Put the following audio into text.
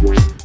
Thank